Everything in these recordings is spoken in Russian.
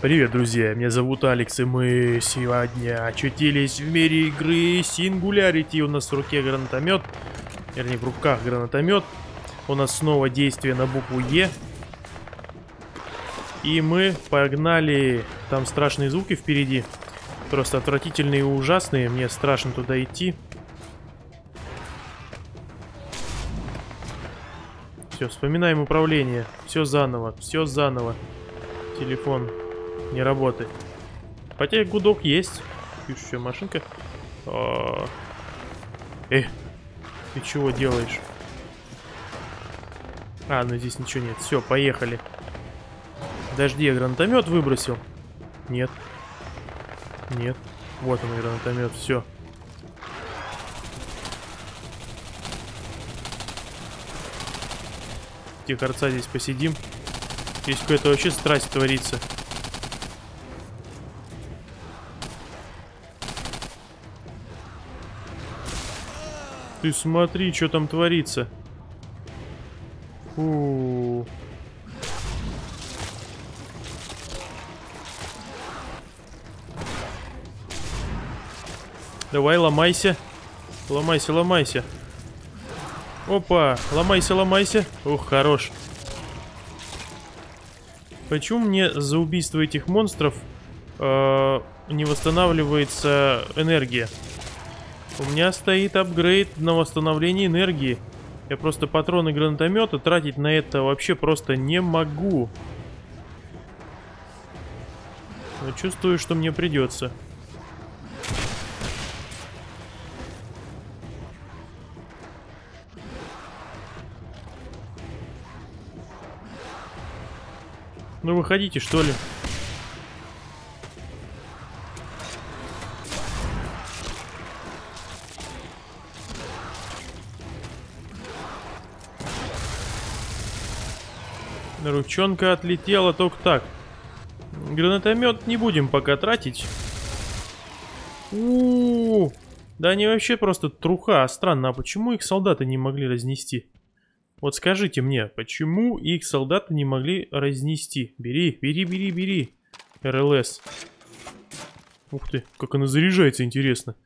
Привет, друзья, меня зовут Алекс, и мы сегодня очутились в мире игры Singularity. У нас в руке гранатомет, вернее в руках гранатомет. У нас снова действие на букву Е. И мы погнали, там страшные звуки впереди, просто отвратительные и ужасные, мне страшно туда идти. Все, вспоминаем управление, все заново, все заново. Телефон не работает. Хотя гудок есть. Пишущая машинка. А... Э, ты чего делаешь? А, ну здесь ничего нет. Все, поехали. Подожди, я гранатомет выбросил? Нет. Нет. Вот он, гранатомет, все. Тихорца здесь посидим. Здесь какая-то вообще страсть творится. Ты смотри, что там творится. Фу. Давай, ломайся. Ломайся, ломайся. Опа, ломайся, ломайся. Ух, хорош. Почему мне за убийство этих монстров э, не восстанавливается энергия? У меня стоит апгрейд на восстановление энергии. Я просто патроны гранатомета тратить на это вообще просто не могу. Но чувствую, что мне придется. Ну выходите, что ли? Ручонка отлетела только так. Гранатомет не будем пока тратить. У, -у, -у, Да они вообще просто труха. Странно, а почему их солдаты не могли разнести? Вот скажите мне, почему их солдаты не могли разнести? Бери, бери, бери, бери. РЛС. Ух ты, как она заряжается, интересно.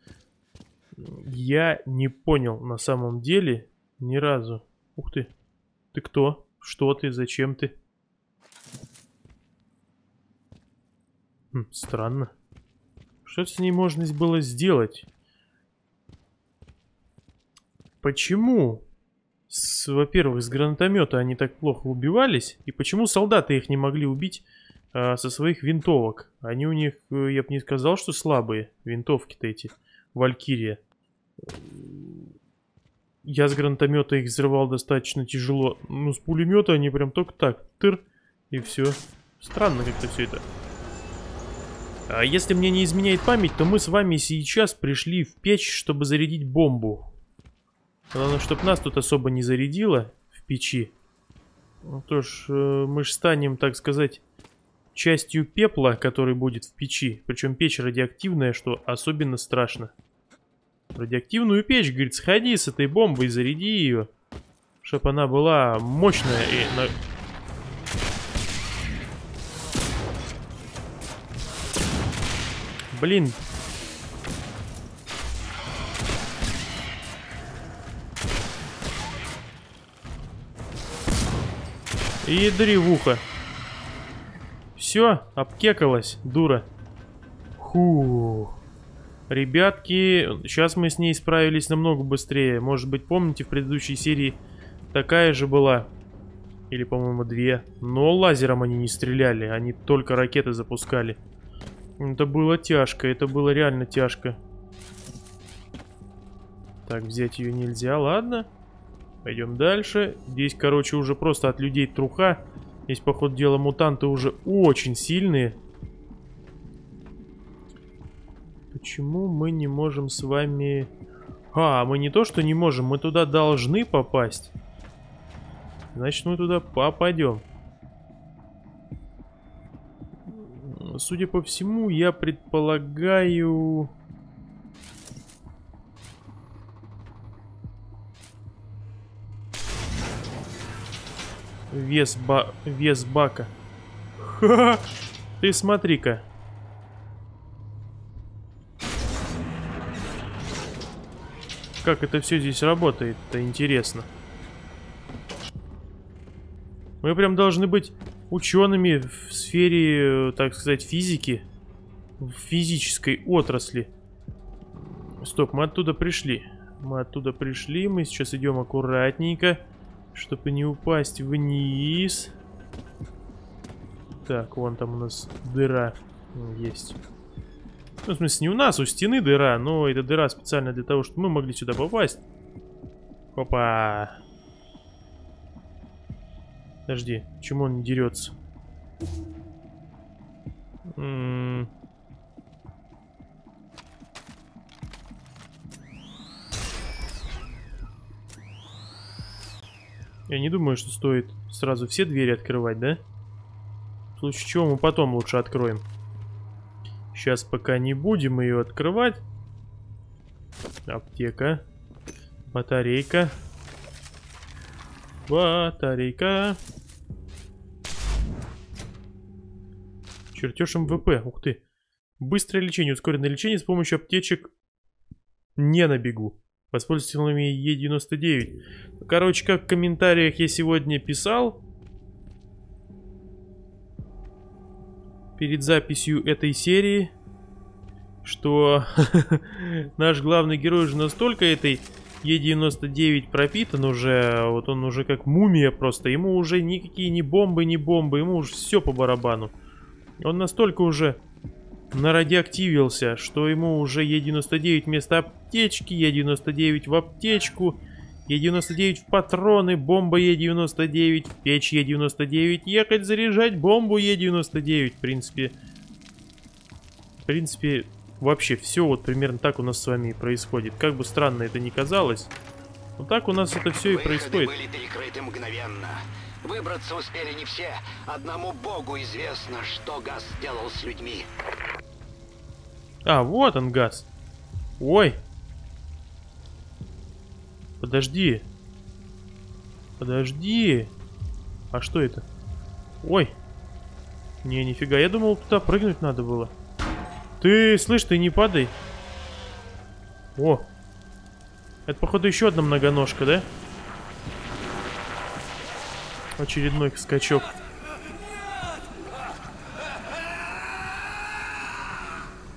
Я не понял на самом деле ни разу. Ух ты. Ты кто? Что ты? Зачем ты? Хм, странно. Что с ней можно было сделать? Почему? Во-первых, с гранатомета они так плохо убивались. И почему солдаты их не могли убить а, со своих винтовок? Они у них, э, я бы не сказал, что слабые. Винтовки-то эти. Валькирия. Я с гранатомета их взрывал достаточно тяжело. Ну, с пулемета они прям только так. Тыр. И все. Странно как-то все это. А если мне не изменяет память, то мы с вами сейчас пришли в печь, чтобы зарядить бомбу. Главное, чтобы нас тут особо не зарядило в печи. Ну, то ж, э, мы же станем, так сказать, частью пепла, который будет в печи. Причем печь радиоактивная, что особенно страшно радиоактивную печь, говорит, сходи с этой бомбой, заряди ее. Чтоб она была мощная и... Блин. Ядри в ухо. Все, обкекалась, дура. Фух. Ребятки, сейчас мы с ней справились намного быстрее. Может быть, помните, в предыдущей серии такая же была. Или, по-моему, две. Но лазером они не стреляли, они только ракеты запускали. Это было тяжко, это было реально тяжко. Так, взять ее нельзя, ладно. Пойдем дальше. Здесь, короче, уже просто от людей труха. Здесь, по ходу дела, мутанты уже очень сильные. Почему мы не можем с вами... А, мы не то, что не можем, мы туда должны попасть. Значит, мы туда попадем. Судя по всему, я предполагаю... Вес, ба... Вес бака. Ха! Ты смотри-ка. Как это все здесь работает, это интересно. Мы прям должны быть учеными в сфере, э, так сказать, физики. В физической отрасли. Стоп, мы оттуда пришли. Мы оттуда пришли, мы сейчас идем аккуратненько, чтобы не упасть вниз. Так, вон там у нас дыра есть. Ну, в смысле, не у нас, у стены дыра, но эта дыра специально для того, чтобы мы могли сюда попасть. Опа. Подожди, почему он не дерется? Я не думаю, что стоит сразу все двери открывать, да? В случае чего мы потом лучше откроем. Сейчас пока не будем ее открывать. Аптека. Батарейка. Батарейка. Чертеж МВП. Ух ты. Быстрое лечение, ускоренное лечение с помощью аптечек не на бегу. Воспользуйтесь силами Е99. Короче, как в комментариях я сегодня писал, перед записью этой серии, что наш главный герой уже настолько этой Е99 пропитан уже, вот он уже как мумия просто, ему уже никакие ни бомбы, ни бомбы, ему уже все по барабану. Он настолько уже нарадиоактивился, что ему уже Е99 вместо аптечки, Е99 в аптечку, Е99 в патроны, бомба Е99, печь Е99, ехать заряжать бомбу Е99. В принципе, в принципе, вообще все вот примерно так у нас с вами и происходит. Как бы странно это ни казалось, но так у нас это все и происходит. были перекрыты мгновенно. Выбраться успели не все. Одному богу известно, что газ сделал с людьми. А, вот он газ. Ой, Подожди. Подожди. А что это? Ой. Не, нифига. Я думал, туда прыгнуть надо было. Ты, слышь, ты не падай. О. Это, походу, еще одна многоножка, да? Очередной скачок.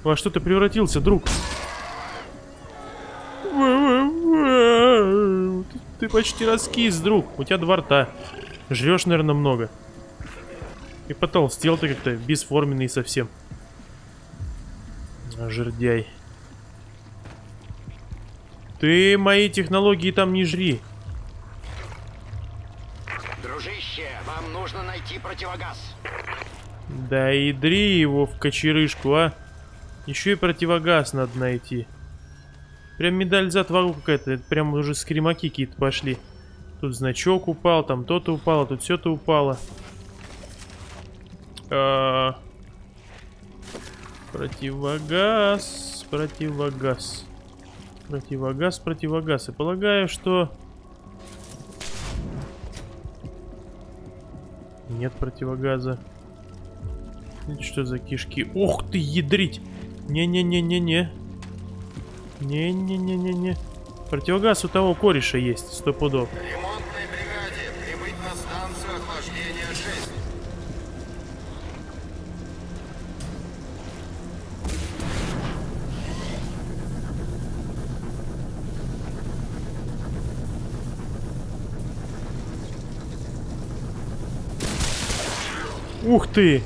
Во что ты превратился, друг? Ты почти раскис, друг. У тебя два рта. Жрешь, наверное, много. И потолстел ты как-то бесформенный совсем. Жердяй. Ты мои технологии там не жри. Да и дри его в кочерышку, а. Еще и противогаз надо найти. Прям медаль за отвагу какая-то. Это прям уже скримаки какие-то пошли. Тут значок упал, там то-то упало, тут все-то упало. А... Противогаз, противогаз. Противогаз, противогаз. И полагаю, что... Нет противогаза. Это что за кишки? Ох ты, ядрить! Не-не-не-не-не. Не-не-не-не-не. Противогаз у того кореша есть, сто пудов. Ремонтной бригаде прибыть на станцию охлаждения 6. Ух ты!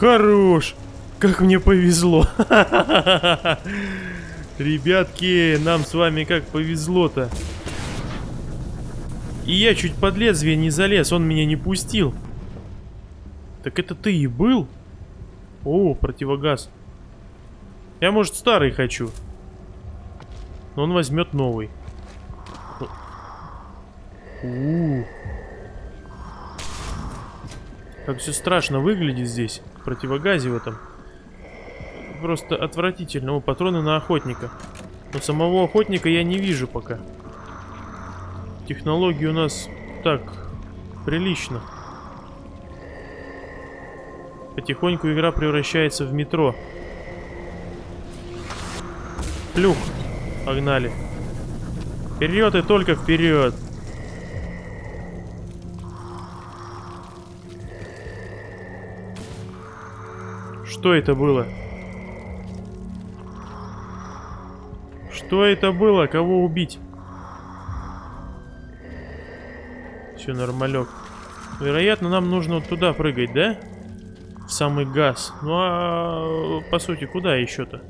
Хорош! Как мне повезло! Ребятки, нам с вами как повезло-то. И я чуть под лезвие не залез, он меня не пустил. Так это ты и был? О, противогаз. Я, может, старый хочу. Но он возьмет новый. У -у -у. Как все страшно выглядит здесь. Противогазе в этом просто отвратительно. О, патроны на охотника. Но самого охотника я не вижу пока. Технологии у нас так, прилично. Потихоньку игра превращается в метро. Плюх. Погнали. Вперед и только вперед. Что это было? Что это было? Кого убить? Все, нормалек. Вероятно, нам нужно вот туда прыгать, да? В самый газ. Ну а по сути, куда еще-то?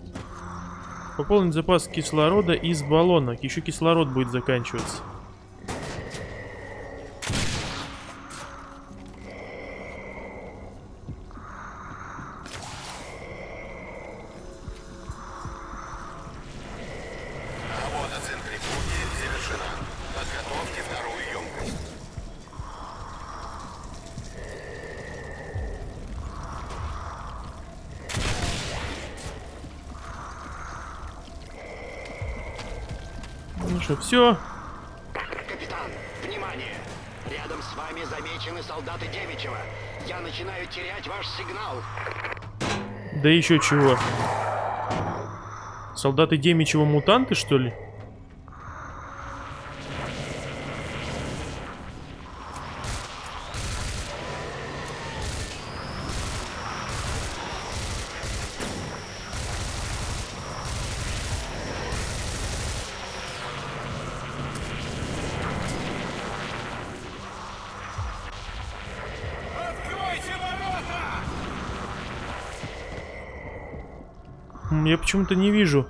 Пополнить запас кислорода из баллона. Еще кислород будет заканчиваться. Все. Капитан, внимание! Рядом с вами замечены солдаты Демичева. Я начинаю терять ваш сигнал. Да еще чего. Солдаты Демичева мутанты, что ли? Я почему-то не вижу.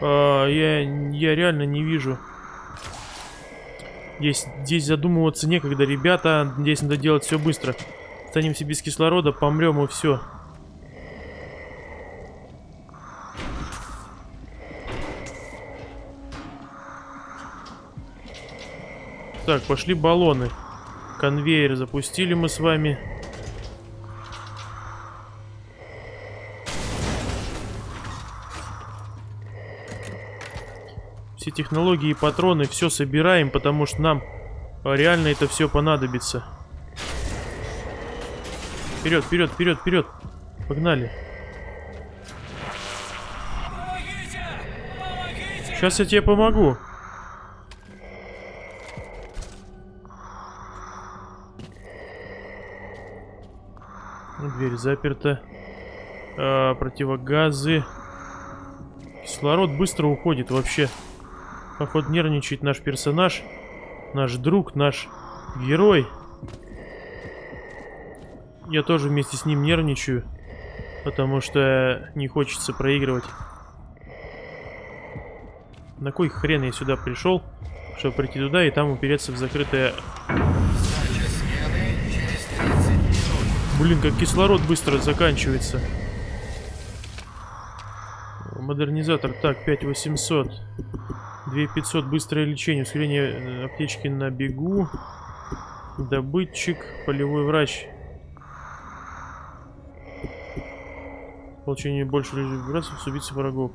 А, я, я реально не вижу. Здесь, здесь задумываться некогда, ребята. Здесь надо делать все быстро. Останемся без кислорода, помрем и все. Так, пошли баллоны. Конвейер запустили мы с вами. Все технологии и патроны, все собираем, потому что нам реально это все понадобится. Вперед, вперед, вперед, вперед. Погнали. Сейчас я тебе помогу. Ну, Дверь заперта. А, противогазы. Кислород быстро уходит вообще. Походу нервничает наш персонаж. Наш друг, наш герой. Я тоже вместе с ним нервничаю. Потому что не хочется проигрывать. На кой хрен я сюда пришел, чтобы прийти туда и там упереться в закрытое... Сдача смены через 30 минут. Блин, как кислород быстро заканчивается. Модернизатор. Так, 5800. 2500. Быстрое лечение. Ускорение э, аптечки на бегу. Добытчик. Полевой врач. Получение больше вибраций с убийцы врагов.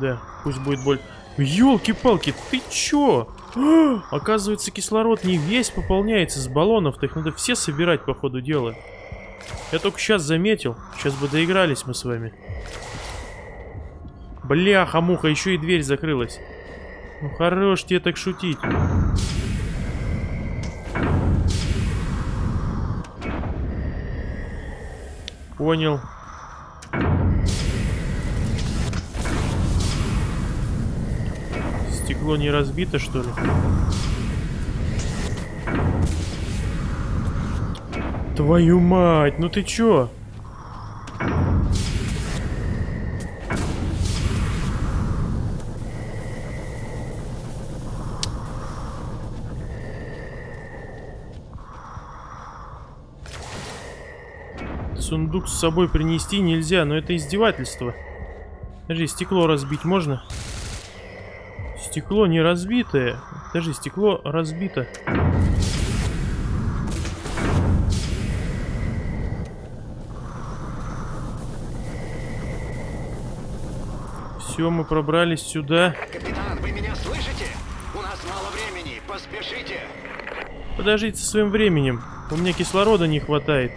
Да, пусть будет боль. Ёлки-палки, ты чё? А, Оказывается, кислород не весь пополняется с баллонов, их надо все собирать по ходу дела. Я только сейчас заметил. Сейчас бы доигрались мы с вами. Бляха-муха, еще и дверь закрылась. Ну хорош тебе так шутить. Понял. Стекло не разбито, что ли? Твою мать, ну ты чё? Сундук с собой принести нельзя, но это издевательство. Подожди, стекло разбить можно? Стекло не разбитое. Даже стекло разбито. Все, мы пробрались сюда. Капитан, вы меня слышите? У нас мало времени, поспешите. Подождите со своим временем. У меня кислорода не хватает.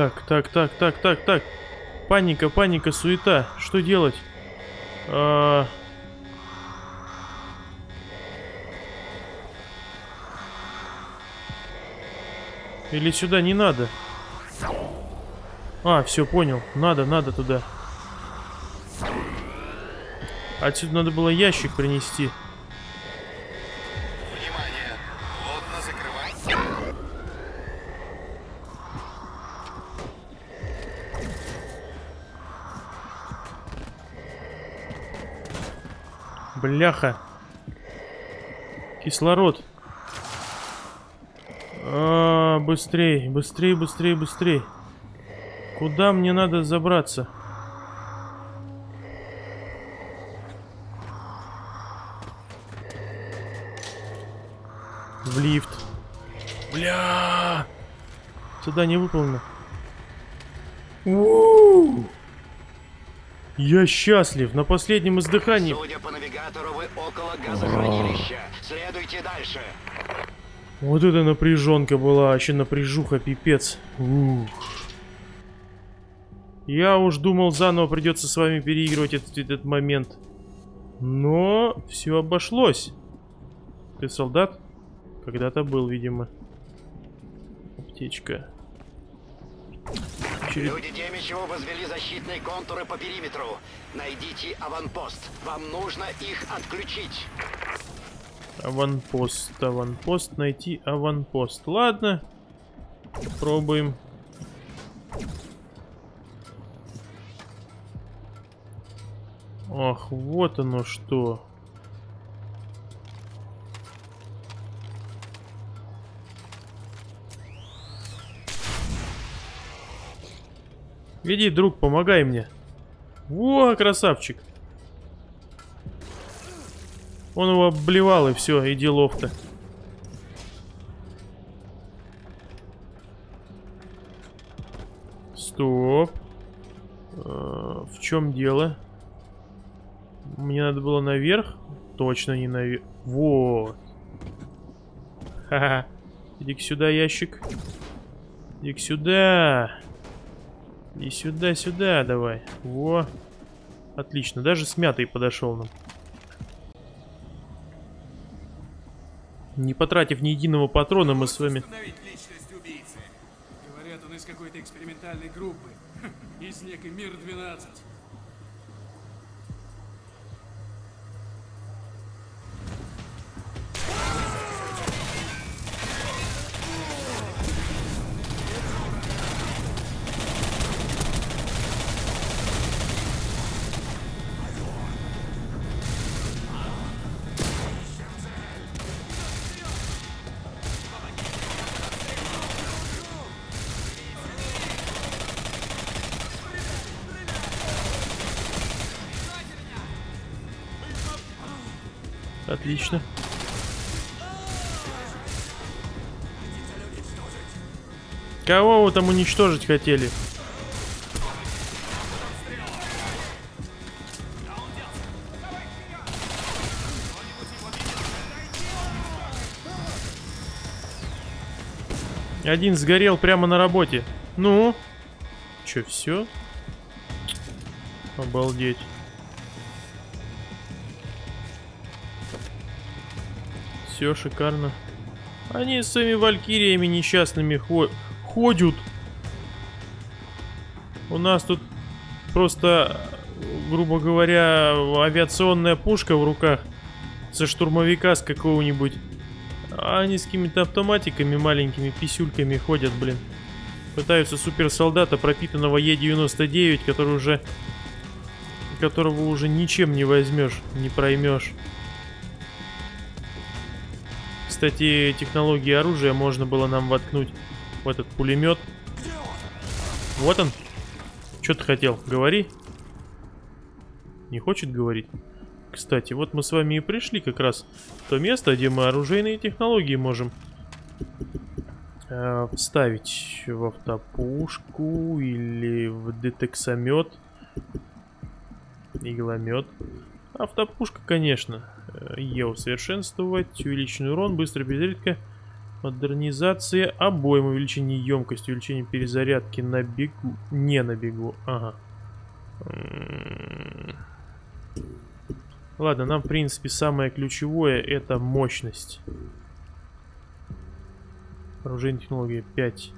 Так, так, так, так, так, так. Паника, паника, суета. Что делать? А... Или сюда не надо? А, все, понял. Надо, надо туда. Отсюда надо было ящик принести. Бляха. Кислород. А, быстрей, быстрей, быстрей, быстрей. Куда мне надо забраться? В лифт. Бля! Сюда не выполнено. У! Я счастлив. На последнем издыхании Судя по навигатору, вы около газохранилища. Следуйте дальше. Вот это напряженка была, вообще напряжуха, пипец. Ух. Я уж думал, заново придется с вами переигрывать этот, этот момент. Но все обошлось. Ты солдат? Когда-то был, видимо. Аптечка. Черед- Люди Демичева возвели защитные контуры по периметру. Найдите аванпост. Вам нужно их отключить. Аванпост, аванпост, найти аванпост. Ладно, попробуем. Ах, вот оно что. Веди, друг, помогай мне. Во, красавчик. Он его обблевал и все, и делов-то. Стоп. Э, В чем дело? Мне надо было наверх? Точно не наверх. Вот. Ха-ха. Иди-ка сюда, ящик. Иди-ка сюда. И сюда, сюда давай. Во. Отлично. Даже смятый подошел нам. Не потратив ни единого патрона, мы с вами... Говорят, он из какой-то экспериментальной группы. Из некой Мир-12. Отлично. Кого вы там уничтожить хотели? Один сгорел прямо на работе. Ну? Че, все? Обалдеть. Все шикарно. Они с своими валькириями несчастными хо ходят. У нас тут просто, грубо говоря, авиационная пушка в руках со штурмовика с какого-нибудь. А они с какими-то автоматиками маленькими писюльками ходят, блин. Пытаются суперсолдата, пропитанного Е-99, который уже... Которого уже ничем не возьмешь, не проймешь. Кстати, технологии оружия можно было нам воткнуть в этот пулемет. Вот он. Что ты хотел? Говори. Не хочет говорить? Кстати, вот мы с вами и пришли как раз в то место, где мы оружейные технологии можем э, вставить в автопушку или в детексомет, игломет. Автопушка, конечно. Е усовершенствовать, увеличенный урон, быстрая перезарядка, модернизация, обоим, увеличение емкости, увеличение перезарядки на бегу, не на бегу, ага. Ладно, нам, в принципе, самое ключевое это мощность. Оружейная технология 5.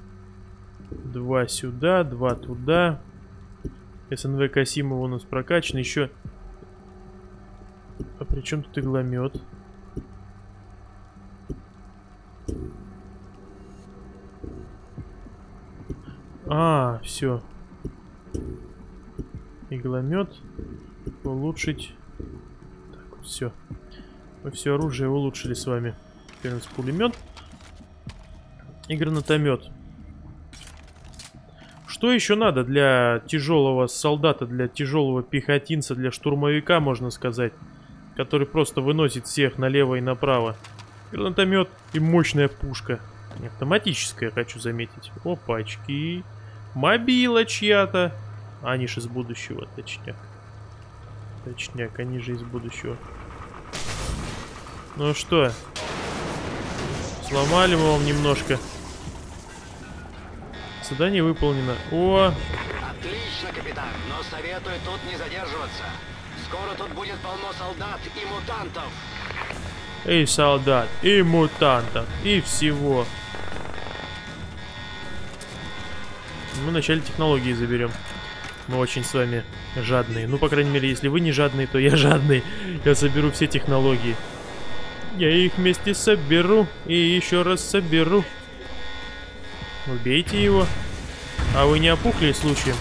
2 сюда, 2 туда. СНВ Касимова у нас прокачан. Еще а при чем тут игломет? А, все. Игломет. Улучшить. Так, все. Мы все оружие улучшили с вами. Теперь у нас пулемет. И гранатомет. Что еще надо для тяжелого солдата, для тяжелого пехотинца, для штурмовика, можно сказать? Который просто выносит всех налево и направо. Гранатомет и мощная пушка. Автоматическая, хочу заметить. Опачки. Мобила чья-то. Они же из будущего, точняк. Точняк, они же из будущего. Ну что? Сломали мы вам немножко. Задание выполнено. О! Отлично, капитан, но советую тут не задерживаться. Скоро тут будет полно солдат и мутантов. И солдат, и мутантов, и всего. Мы вначале технологии заберем. Мы очень с вами жадные. Ну, по крайней мере, если вы не жадные, то я жадный. Я соберу все технологии. Я их вместе соберу и еще раз соберу. Убейте его. А вы не опухли случаем?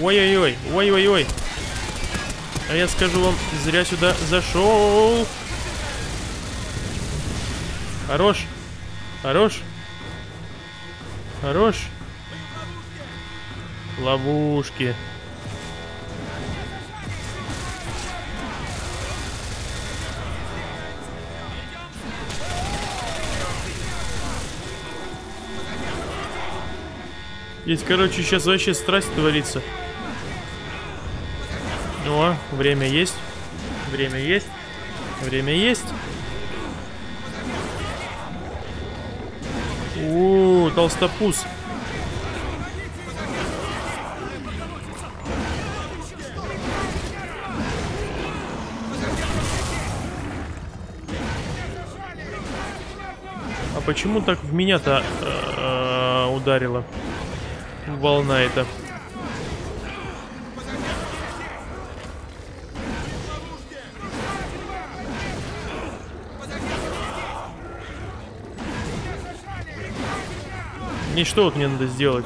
Ой-ой-ой, ой-ой-ой. А я скажу вам, зря сюда зашел. Хорош. Хорош. Хорош. Ловушки. Здесь, короче, сейчас вообще страсть творится. О, время есть. Время есть. Время есть. У, толстопуз. А почему так в меня-то э -э ударило? Волна эта. И что вот мне надо сделать?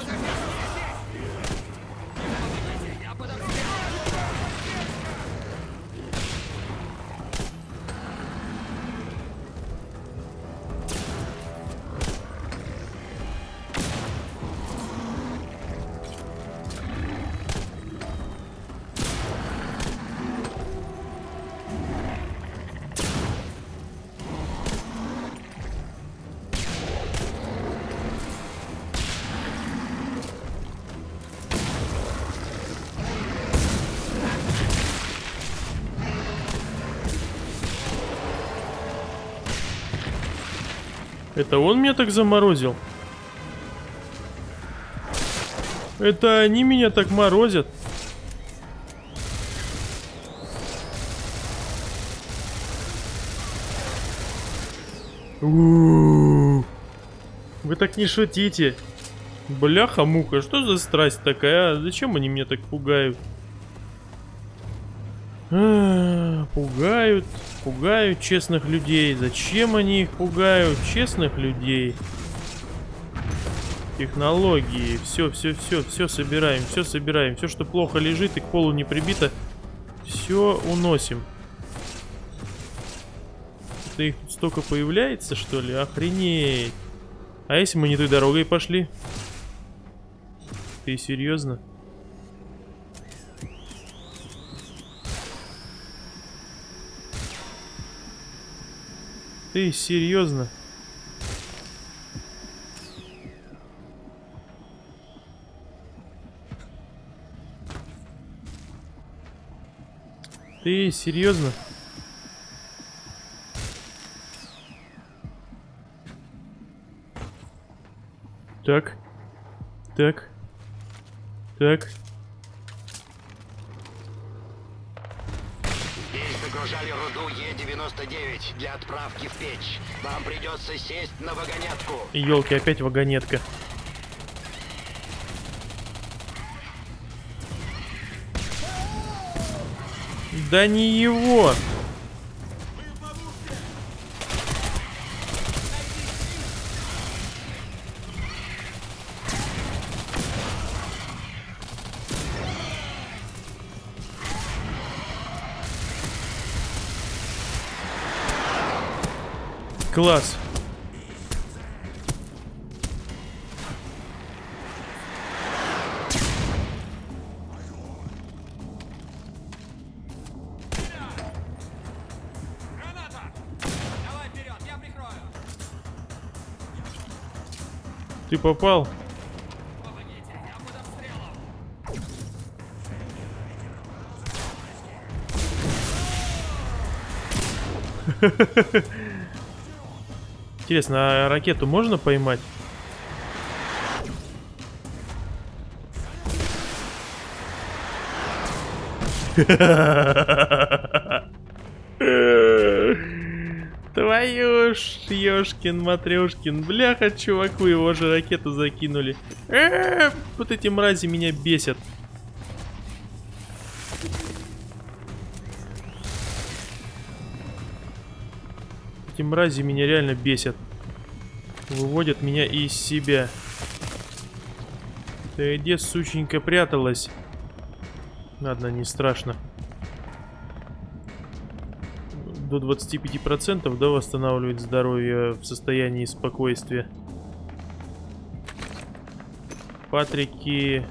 Это он меня так заморозил? Это они меня так морозят? Вы так не шутите. Бляха-муха, что за страсть такая? А? Зачем они меня так пугают? А, пугают. Пугают честных людей. Зачем они их пугают? Честных людей. Технологии. Все, все, все, все собираем. Все собираем. Все, что плохо лежит и к полу не прибито. Все уносим. что их тут столько появляется, что ли? Охренеть. А если мы не той дорогой пошли? Ты серьезно? Ты серьезно? Ты серьезно? Так. Так. Так. Здесь загружали руду Е-99 для отправки в печь. Вам придется сесть на вагонетку. Елки, опять вагонетка. Да не его! Прикрою! Ты попал? Помогите! Интересно, а ракету можно поймать? Твою ж, ёшкин, матрёшкин, бляха, чуваку его же ракету закинули. Э, Вот эти мрази меня бесят. Эти мрази меня реально бесят. Выводят меня из себя. Ты где, сученька, пряталась? Ладно, не страшно. До 25% да, восстанавливает здоровье в состоянии спокойствия. Патрики,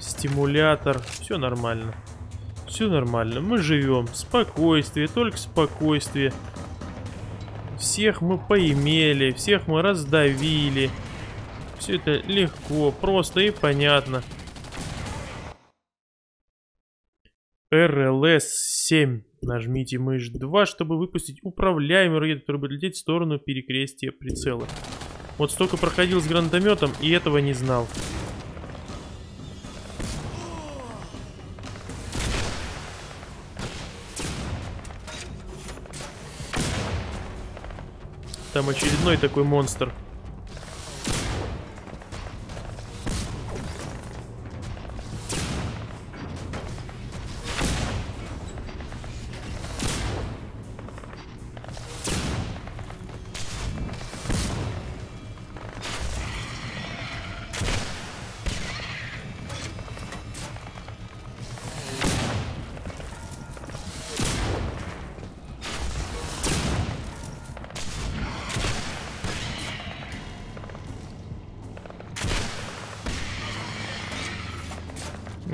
стимулятор, все нормально. Все нормально, мы живем. Спокойствие, только спокойствие. Всех мы поимели, всех мы раздавили. Все это легко, просто и понятно. РЛС-7. Нажмите мышь 2, чтобы выпустить управляемый ракету, который будет лететь в сторону перекрестия прицела. Вот столько проходил с гранатометом и этого не знал. Там очередной такой монстр.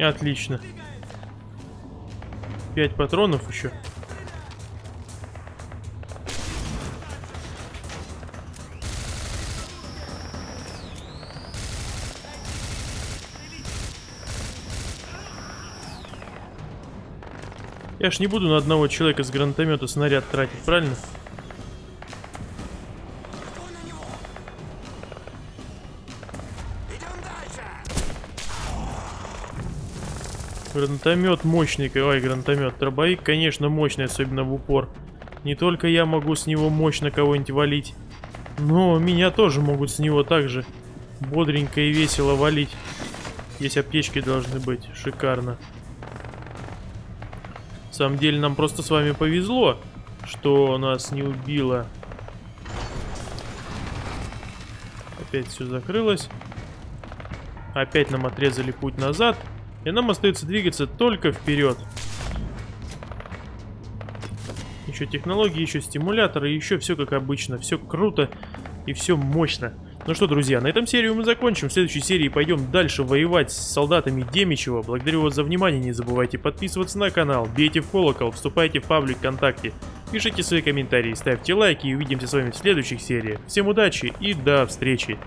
Отлично. Пять патронов еще. Я ж не буду на одного человека с гранатомета снаряд тратить, правильно? Гранатомет мощный, ой, гранатомет. Дробовик, конечно, мощный, особенно в упор. Не только я могу с него мощно кого-нибудь валить, но меня тоже могут с него также бодренько и весело валить. Здесь аптечки должны быть, шикарно. На самом деле нам просто с вами повезло, что нас не убило. Опять все закрылось. Опять нам отрезали путь назад. И нам остается двигаться только вперед. Еще технологии, еще стимуляторы, еще все как обычно. Все круто и все мощно. Ну что, друзья, на этом серию мы закончим. В следующей серии пойдем дальше воевать с солдатами Демичева. Благодарю вас за внимание. Не забывайте подписываться на канал, бейте в колокол, вступайте в паблик ВКонтакте, пишите свои комментарии, ставьте лайки и увидимся с вами в следующих сериях. Всем удачи и до встречи!